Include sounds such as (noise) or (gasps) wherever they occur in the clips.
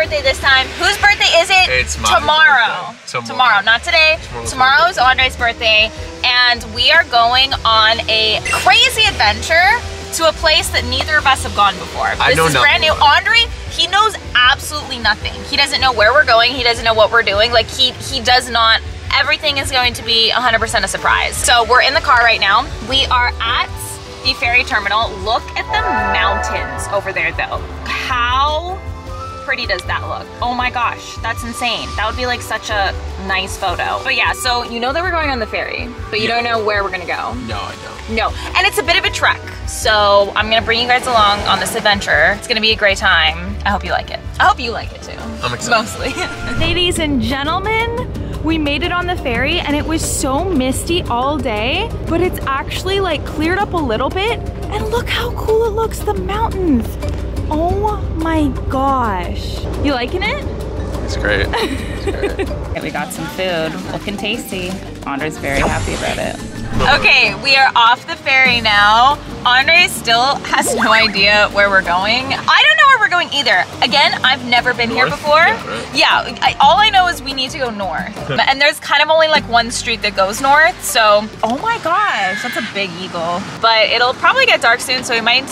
birthday this time. Whose birthday is it? It's tomorrow. birthday. Tomorrow. not today. Tomorrow's Tomorrow is Andre's birthday, and we are going on a crazy adventure to a place that neither of us have gone before. I this know is brand new. Andre, he knows absolutely nothing. He doesn't know where we're going. He doesn't know what we're doing. Like he he does not. Everything is going to be 100% a surprise. So we're in the car right now. We are at the ferry terminal. Look at the mountains over there though. How pretty does that look? Oh my gosh, that's insane. That would be like such a nice photo. But yeah, so you know that we're going on the ferry, but you Yeah. don't know where we're gonna go. No, I don't. No, and it's a bit of a trek. So I'm gonna bring you guys along on this adventure. It's gonna be a great time. I hope you like it. I hope you like it too. I'm excited. Mostly. (laughs) Ladies and gentlemen, we made it on the ferry and it was so misty all day, but it's actually like cleared up a little bit. And look how cool it looks, the mountains. Oh my gosh. You liking it? It's great. (laughs) (laughs) It's great. We got some food, looking tasty. Andre's very happy about it. Okay, we are off the ferry now. Andre still has no idea where we're going. I don't know where we're going either. Again, I've never been here before. Yeah, right. Yeah, I, all I know is we need to go north. And there's kind of only like one street that goes north. So, oh my gosh, that's a big eagle. But it'll probably get dark soon, so we might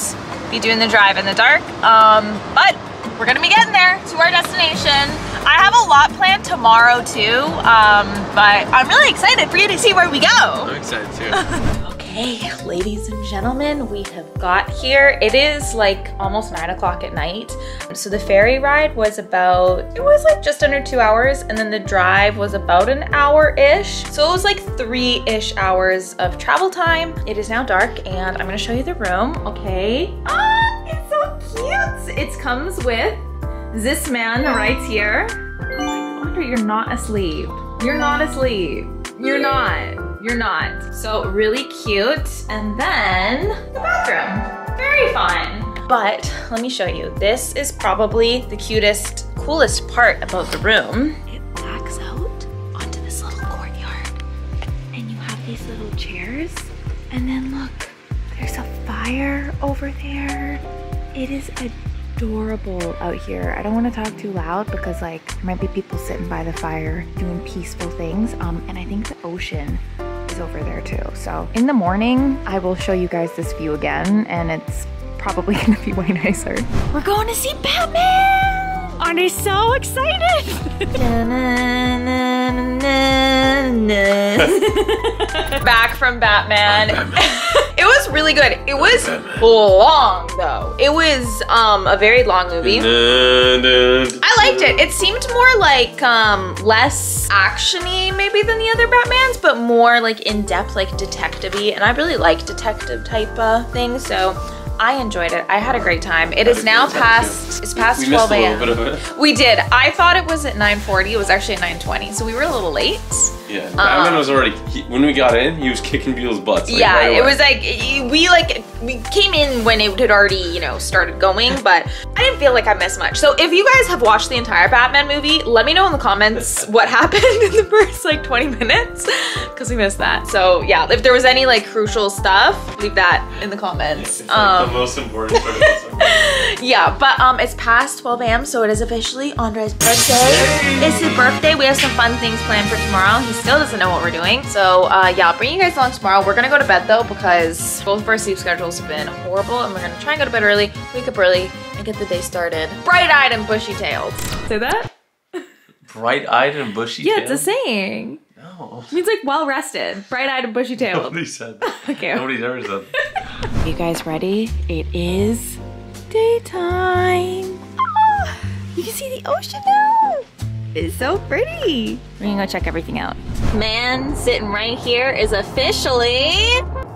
be doing the drive in the dark. Um, but we're gonna be getting there to our destination. I have a lot planned tomorrow too, um, but I'm really excited for you to see where we go. I'm excited too. (laughs) Ladies and gentlemen, we have got here. It is like almost nine o'clock at night. So the ferry ride was about, it was like just under two hours, and then the drive was about an hour-ish. So it was like three-ish hours of travel time. It is now dark, and I'm gonna show you the room, okay? Ah, it's so cute! It comes with this man right here. Oh Andre, you're not asleep. You're not asleep. You're not. You're not. So really cute. And then the bathroom. Very fun. But let me show you. This is probably the cutest, coolest part about the room. It backs out onto this little courtyard. And you have these little chairs. And then look, there's a fire over there. It is adorable out here. I don't want to talk too loud because like there might be people sitting by the fire doing peaceful things. Um, and I think the ocean is over there too. So in the morning, I will show you guys this view again and it's probably (laughs) gonna be way nicer. We're going to see Batman! Andre's so excited. (laughs) Back from Batman. (laughs) it was really good. It was long though. It was um a very long movie. I liked it. It seemed more like um less actiony maybe than the other Batmans, but more like in-depth, like detective-y. And I really like detective type uh things, so I enjoyed it. I had a great time. It is now past it's past we 12 missed a a.m. little bit of it. We did. I thought it was at 9:40. It was actually at 9:20, so we were a little late. Yeah, Batman Um, was already he, when we got in. He was kicking people's butts. like, yeah, right it was like we like we came in when it had already you know started going, (laughs) but I didn't feel like I missed much. So if you guys have watched the entire Batman movie, let me know in the comments (laughs) what happened in the first like 20 minutes because we missed that. So yeah, if there was any like crucial stuff, leave that in the comments. It's like Um, the most important part of (laughs) this. yeah, but um, it's past 12 a.m., so it is officially Andre's birthday. It's his birthday. We have some fun things planned for tomorrow. He still doesn't know what we're doing. So uh, yeah, I'll bring you guys along tomorrow. We're gonna go to bed though because both of our sleep schedules have been horrible, and we're gonna try and go to bed early, wake up early, and get the day started bright-eyed and bushy-tailed. Say that? Bright-eyed and bushy. Yeah, it's a saying. No. It means like well rested, bright eyed and bushy tailed. Nobody said. that. (laughs) Okay. Nobody's ever said. that. (laughs) You guys ready? It is daytime. Ah, (gasps) you can see the ocean now. It's so pretty. We're gonna go check everything out. Man sitting right here is officially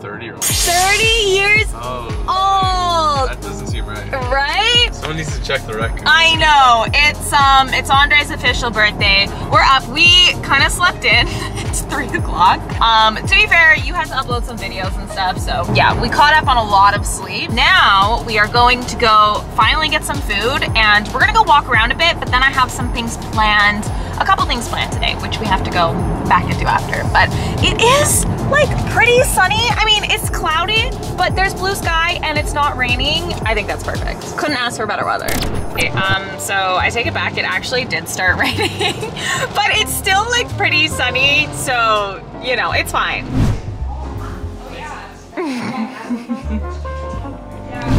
Thirty year old. 30 years Oh, old, that doesn't seem right. right? Someone needs to check the record. I know. It's um it's Andre's official birthday. We're up. We kind of slept in. (laughs) it's three o'clock. Um, to be fair, you had to upload some videos and stuff, so yeah, we caught up on a lot of sleep. Now we are going to go finally get some food and we're gonna go walk around a bit, but then I have some things planned, a couple things planned today, which we have to go back and do after. But it is like pretty sunny. I mean, it's cloudy, but there's blue sky and it's not raining. I think that's perfect. Couldn't ask for better weather. Okay, um, so I take it back. It actually did start (laughs) raining, but it's still like pretty sunny. So, you know, it's fine. (laughs)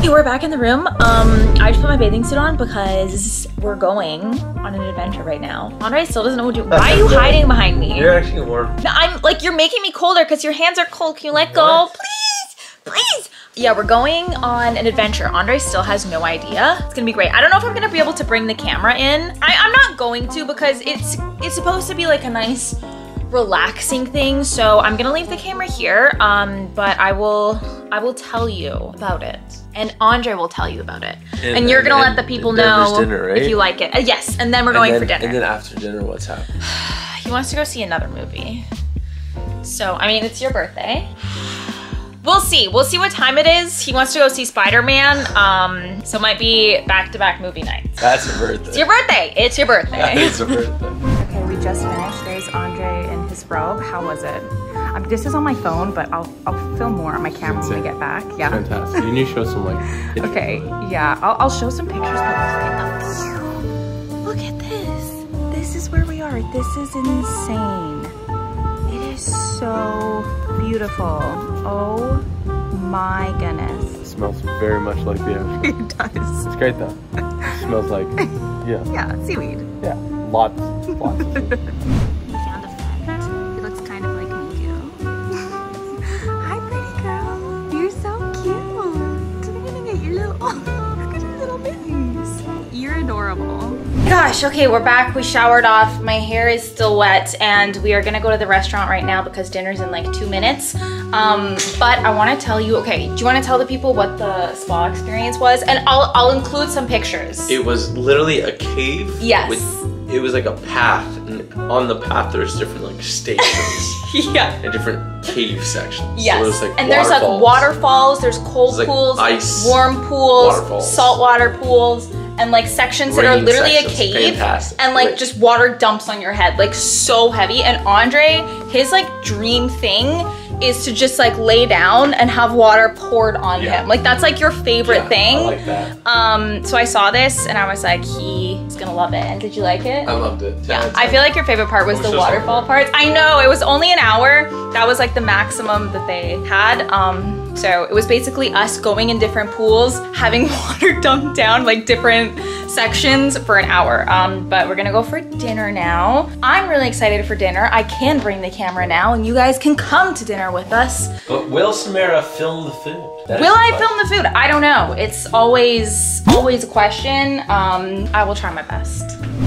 Okay, we're back in the room. Um, I just put my bathing suit on because we're going on an adventure right now. Andre still doesn't know what to do. Why are you (laughs) hiding behind me? You're actually warm. No, I'm like, you're making me colder because your hands are cold. Can you let go? What? Please, please. Yeah, we're going on an adventure. Andre still has no idea. It's gonna be great. I don't know if I'm gonna be able to bring the camera in. I, I'm not going to because it's it's supposed to be like a nice relaxing thing. So I'm gonna leave the camera here. Um, but I will I will tell you about it. And Andre will tell you about it. And, And- you're gonna and- let the people and then there's know dinner, if you like it. Uh, yes, and then we're going and for dinner. And then after dinner, what's happening? (sighs) He wants to go see another movie. So, I mean, it's your birthday. We'll see. We'll see what time it is. He wants to go see Spider-Man. Um, so it might be back-to-back movie nights. That's your birthday. It's your birthday. It's your (laughs) birthday. it's a birthday. Okay, we just finished. There's Andre in his robe. How was it? Um, this is on my phone, but I'll I'll film more on my camera when we get back. Yeah. Fantastic. You need to show some like. (laughs) pictures. Okay. Yeah. I'll, I'll show some pictures. But look at the view. Look at this. This is where we are. This is insane. It is so beautiful. Oh my goodness. It smells very much like the ocean. (laughs) It does. It's great though. It smells like, (laughs) yeah, Yeah. Seaweed. yeah, lots, lots. Gosh, okay, we're back. We showered off. My hair is still wet, and we are gonna go to the restaurant right now because dinner's in like two minutes. Um, but I want to tell you. Okay, do you want to tell the people what the spa experience was? And I'll I'll include some pictures. It was literally a cave. Yes. With, it was like a path, and on the path there's different like stations (laughs) yeah. and different cave sections. Yes. So there's like and there's like waterfalls. waterfalls, there's cold There's, like, pools, ice warm pools, waterfalls. saltwater pools, and like sections that are Rain literally a cave. Fantastic. And like just water dumps on your head, like so heavy. And Andre, his like dream thing is to just like lay down and have water poured on Yeah. him. Like that's like your favorite Yeah, thing. I like that. um, so I saw this and I was like, he's gonna love it. And did you like it? I loved it. Yeah, I feel like your favorite part was It the waterfall over. parts. I know it was only an hour. That was like the maximum that they had. Um, so it was basically us going in different pools, having (laughs) water dumped down like different sections for an hour. Um, but we're gonna go for dinner now. I'm really excited for dinner. I can bring the camera now, and you guys can come to dinner with us. But will Samara film the food? That is Will I question. film the food? I don't know. It's always always a question. Um, I will try my best.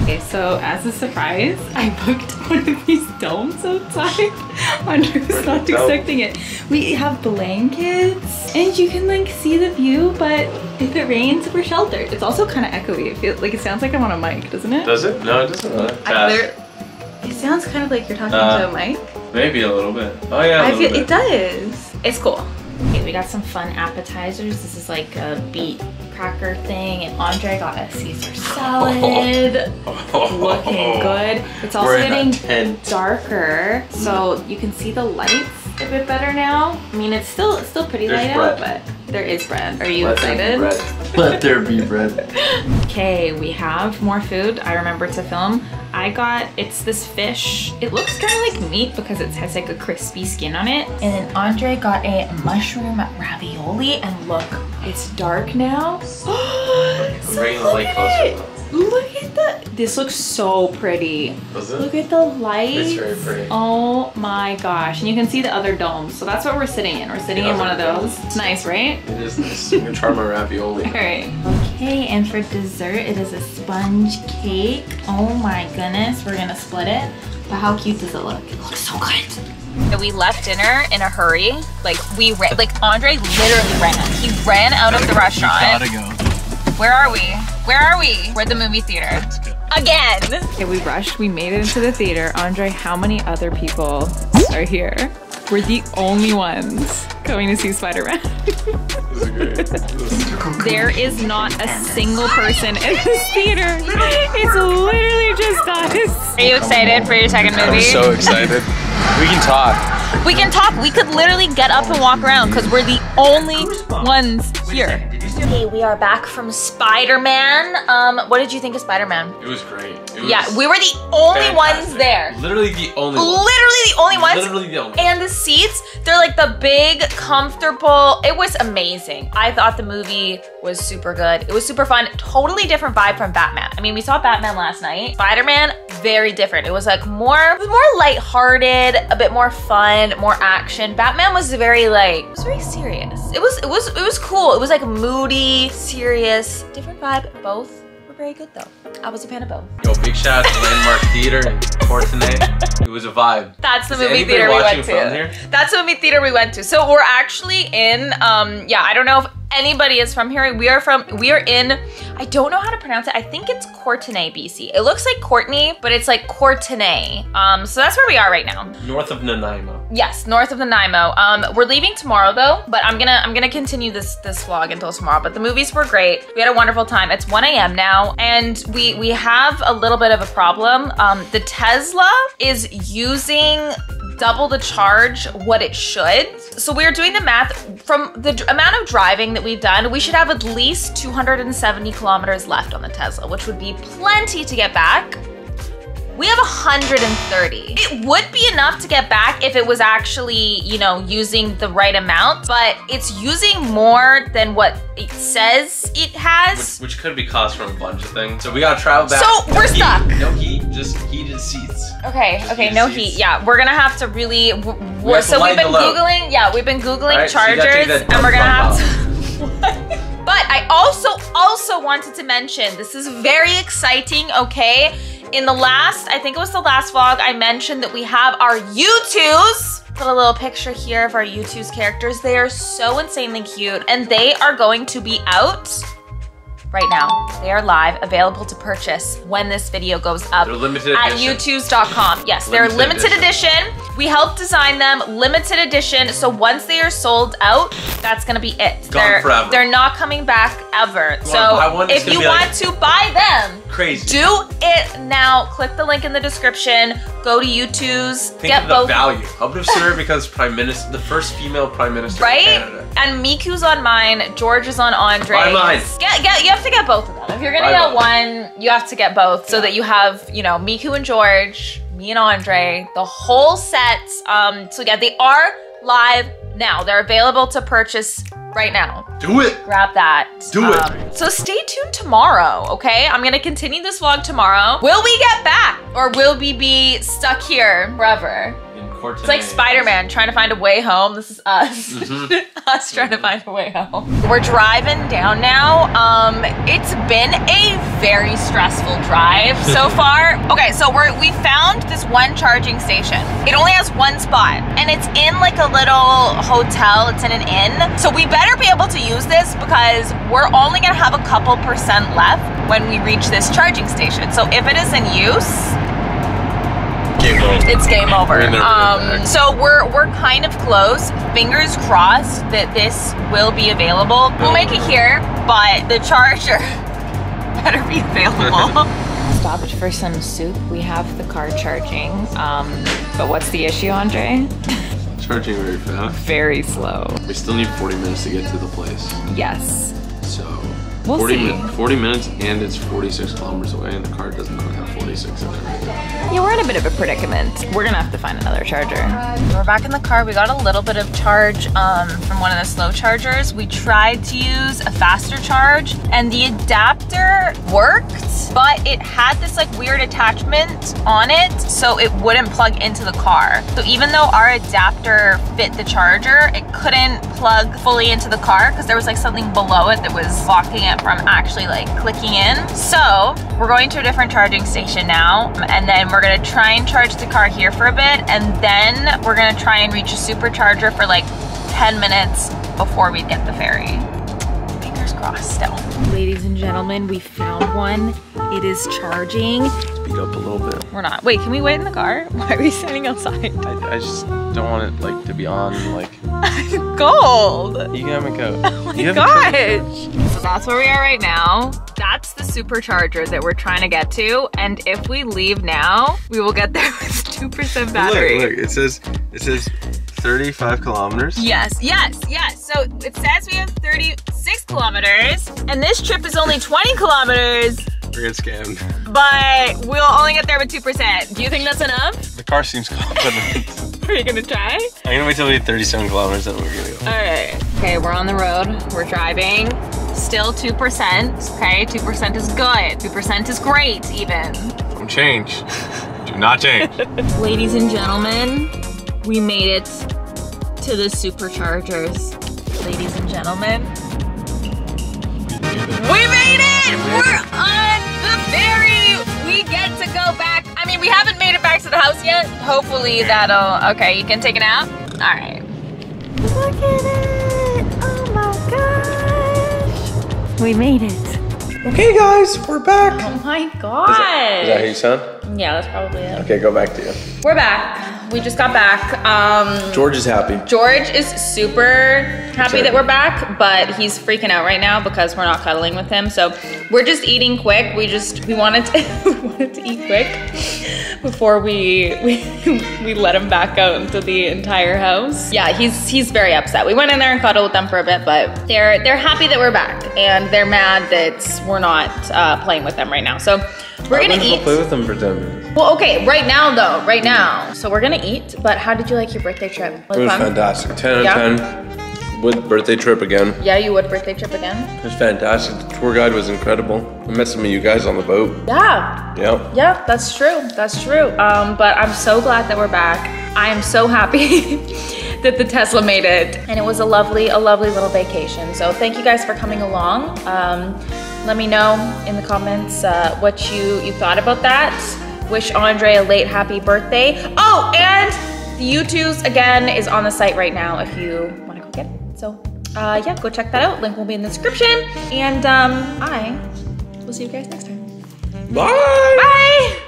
Okay, so as a surprise, I booked (laughs) one of these domes outside. (laughs) Andre was not Where'd it go? expecting it. We have blankets, and you can like see the view, but if it rains, we're sheltered. It's also kind of echoey. It feels like it sounds like I'm on a mic, doesn't it? Does it? No, it doesn't. Really. I, it sounds kind of like you're talking Uh, to a mic. Maybe a little bit. Oh yeah. I feel it does. It's cool. Okay, we got some fun appetizers. This is like a beet cracker thing, and Andre got a Caesar salad. (laughs) Looking good. It's also We're in a getting darker, so mm. you can see the lights a bit better now. I mean, it's still it's still pretty There's light out, but there is bread. Are you Let excited? be bread. (laughs) Let there be bread. Okay, we have more food. I remember to film. I got, it's this fish. It looks kind of like meat because it has like a crispy skin on it. And then Andre got a mushroom ravioli and look, it's dark now. (gasps) I'm bringing the light closer. Look at that. This looks so pretty. Does it? Look at the lights. It's very pretty. Oh my gosh. And you can see the other domes. So that's what we're sitting in. We're sitting The in one of other those. It's nice, right? It is nice. I'm gonna try my ravioli. (laughs) All right. Okay, and for dessert, it is a sponge cake. Oh my goodness, we're gonna split it. But how cute does it look? It looks so good. We left dinner in a hurry. Like we ran, like Andre literally ran. He ran out of the restaurant. Gotta go. Where are we? Where are we? We're at the movie theater. Again. Okay, we rushed. We made it into the theater. Andre, how many other people are here? We're the only ones coming to see Spider-Man. This is great. This is- There is not a single person in this theater. It's literally just us. Are you excited for your second movie? I'm so excited. We can talk. We can talk. We could literally get up and walk around because we're the only ones here. Hey, we are back from Spider-Man. Um, what did you think of Spider-Man? It was great. Was Yeah, we were the only ones there. Literally the only one. Literally the only ones. Literally the only And the seats, they're like the big, comfortable. It was amazing. I thought the movie was super good. It was super fun. Totally different vibe from Batman. I mean, we saw Batman last night. Spider-Man, very different. It was like more, it was more lighthearted, a bit more fun, more action. Batman was very like, it was very serious. It was, it was, it was cool. It was like moody, serious, different vibe. Both very good though. I was a fan of both. Yo, big shout out to Landmark Theater in Courtenay. It was a vibe. That's the Is movie theater we watching went from to. here? That's the movie theater we went to. So we're actually in, um, yeah, I don't know if anybody is from here. We are from, we are in, I don't know how to pronounce it. I think it's Courtenay, BC. It looks like Courtney, but it's like Courtenay. Um, so that's where we are right now. North of Nanaimo. Yes, north of Nanaimo. Um, we're leaving tomorrow though, but I'm gonna I'm gonna continue this this vlog until tomorrow. But the movies were great. We had a wonderful time. It's 1 a.m. now, and we we have a little bit of a problem. Um, the Tesla is using double the charge what it should. So we are doing the math from the amount of driving that we've done. We should have at least 270 kilometers left on the Tesla, which would be plenty to get back. We have 130. It would be enough to get back if it was actually, you know, using the right amount, but it's using more than what it says it has. Which, which could be caused from a bunch of things. So we gotta travel back. So, we're No heat, stuck. No heat, just heated seats. Okay, Just okay, no seats. heat. Yeah, we're gonna have to really. We have to so we've been googling. Yeah, we've been googling Alright, so you gotta take chargers, that and we're gonna have to. (laughs) but I also also wanted to mention this is very exciting. Okay, in the last, I think it was the last vlog, I mentioned that we have our Youtooz. Put a little picture here of our Youtooz characters. They are so insanely cute, and they are going to be out right now. They are live, available to purchase when this video goes up They're limited at edition. youtooz.com. Yes, they're Limited limited edition. We helped design them, limited edition. So once they are sold out, that's gonna be it. Gone they're, forever. They're not coming back ever. You So one, if you want like- to buy them, Crazy. do it now. Click the link in the description. Go to Youtooz. Think get of the both. value. Hope Sarah becomes prime minister, the first female prime minister Right? of Canada. And Miku's on mine. George is on Andre. Buy mine. Get, get, you have to get both of them. If you're gonna Buy get both. one, you have to get both so that you have, you know, Miku and George, me and Andre, the whole set. Um, so yeah, they are live now. They're available to purchase right now. Do it. Grab that. Do it. Um, so stay tuned tomorrow, okay? I'm gonna continue this vlog tomorrow. Will we get back or will we be stuck here forever? It's like Spider-Man trying to find a way home. This is us. Mhm. (laughs) us trying to find a way home. We're driving down now. Um, it's been a very stressful drive so (laughs) far. Okay, so we're we found this one charging station. It only has one spot, and it's in like a little hotel. It's in an inn. So we better be able to use this because we're only gonna have a couple percent left when we reach this charging station. So if it is in use. It's game over. We're never gonna Um, so we're we're kind of close. Fingers crossed that this will be available. We'll make it here, but the charger (laughs) better be available. (laughs) Stopped for some soup. We have the car charging. Um, but what's the issue, Andre? (laughs) Charging very fast. Very slow. We still need 40 minutes to get to the place. Yes. So We'll 40, see. min- 40 minutes and it's 46 kilometers away and the car doesn't quite have 46 in it right now. Yeah, we're in a bit of a predicament. We're gonna have to find another charger. We're back in the car. We got a little bit of charge um, from one of the slow chargers. We tried to use a faster charge and the adapter worked, but it had this like weird attachment on it so it wouldn't plug into the car. So even though our adapter fit the charger, it couldn't plug fully into the car because there was like something below it that was blocking it from actually like clicking in. So we're going to a different charging station now and then we're gonna try and charge the car here for a bit and then we're gonna try and reach a supercharger for like 10 minutes before we get the ferry. Fingers crossed still. Ladies and gentlemen, we found one. It is charging Speed up a little bit. We're not. Wait, can we wait in the car? (laughs) Why are we standing outside? I, I just don't want it like to be on like. (laughs) Gold. You can (laughs) oh have a coat. Oh my You have a coat. gosh. So that's where we are right now. That's the supercharger that we're trying to get to. And if we leave now, we will get there (laughs) with 2% battery. Look, look, it says it says 35 kilometers. Yes, yes, yes. So it says we have 36 kilometers, and this trip is only 20 kilometers, We're getting scammed. but we'll only get there with 2%. Do you think that's enough? The car seems (laughs) confident. Are you gonna try? I'm gonna wait till we hit 37 kilometers, then we're gonna go. All right. Okay, we're on the road. We're driving. Still 2%. Okay, 2% is good. 2% is great, even. Don't change. Do not change. (laughs) Ladies and gentlemen, we made it to the superchargers. Ladies and gentlemen, we made it! We're on the ferry! We get to go back. I mean, we haven't made it back to the house yet. Hopefully that'll, okay, you can take it out? All right. Look at it! We made it. okay, guys, we're back. Oh my god. Is gosh! that how you sound? Yeah, that's probably it. Okay, go back to you. We're back. We just got back. Um, George is happy. George is super happy that we're back, but he's freaking out right now because we're not cuddling with him. So we're just eating quick. We just we wanted to (laughs) we wanted to eat quick before we we (laughs) we let him back out into the entire house. Yeah, he's he's very upset. We went in there and cuddled with them for a bit, but they're they're happy that we're back and they're mad that we're not uh, playing with them right now. So we're gonna eat. play with them for 10 minutes. Well, okay, right now though, right now. So we're gonna eat, but how did you like your birthday trip? It was fun? fantastic. 10 Yeah? out of 10. Would birthday trip again. Yeah, you would birthday trip again? It was fantastic. The tour guide was incredible. I met some of you guys on the boat. Yeah, Yep. yeah, that's true. That's true. Um, but I'm so glad that we're back. I am so happy (laughs) that the Tesla made it, and it was a lovely, a lovely little vacation. So thank you guys for coming along. Um, let me know in the comments uh, what you you thought about that. Wish Andre a late happy birthday. Oh, and the Youtooz again is on the site right now if you want to go get it. So uh, yeah, go check that out. Link will be in the description. And um, I will see you guys next time. Bye.